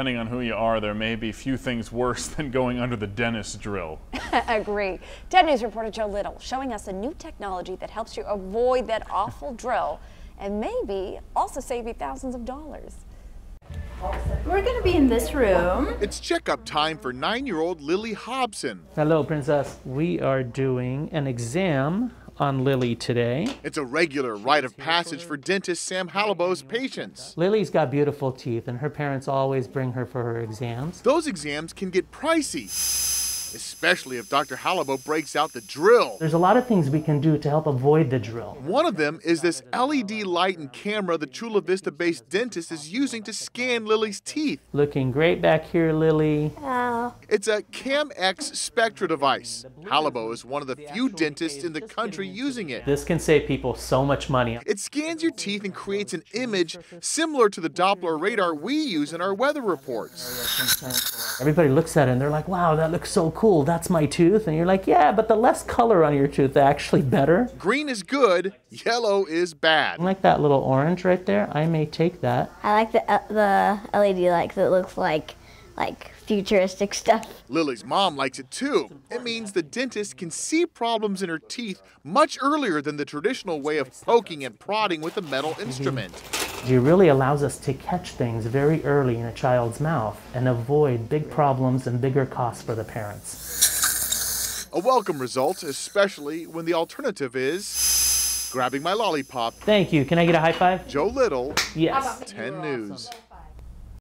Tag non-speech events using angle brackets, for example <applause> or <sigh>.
Depending on who you are, there may be few things worse than going under the dentist drill. <laughs> Agree. 10 News reporter Joe Little showing us a new technology that helps you avoid that awful drill and maybe also save you thousands of dollars. We're going to be in this room. It's checkup time for nine year old Lily Hobson. Hello, Princess. We are doing an exam on Lily today. It's a regular rite of passage for dentist Sam Halabo's patients. Lily's got beautiful teeth, and her parents always bring her for her exams. Those exams can get pricey especially if Dr. Halabo breaks out the drill. There's a lot of things we can do to help avoid the drill. One of them is this LED light and camera the Chula Vista based dentist is using to scan Lily's teeth. Looking great back here, Lily. Oh. Uh, It's a CamX Spectra device. Halabo is one of the few dentists in the country using it. This can save people so much money. It scans your teeth and creates an image similar to the Doppler radar we use in our weather reports. Everybody looks at it and they're like, wow, that looks so cool cool, that's my tooth. And you're like, yeah, but the less color on your tooth actually better. Green is good, yellow is bad. like that little orange right there. I may take that. I like the, uh, the LED light because it looks like like futuristic stuff. Lily's mom likes it too. It means the dentist can see problems in her teeth much earlier than the traditional way of poking and prodding with a metal mm-hmm. instrument. It really allows us to catch things very early in a child's mouth and avoid big problems and bigger costs for the parents. A welcome result, especially when the alternative is grabbing my lollipop. Thank you. Can I get a high five? Joe Little, yes. 10 News.